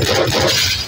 あっ。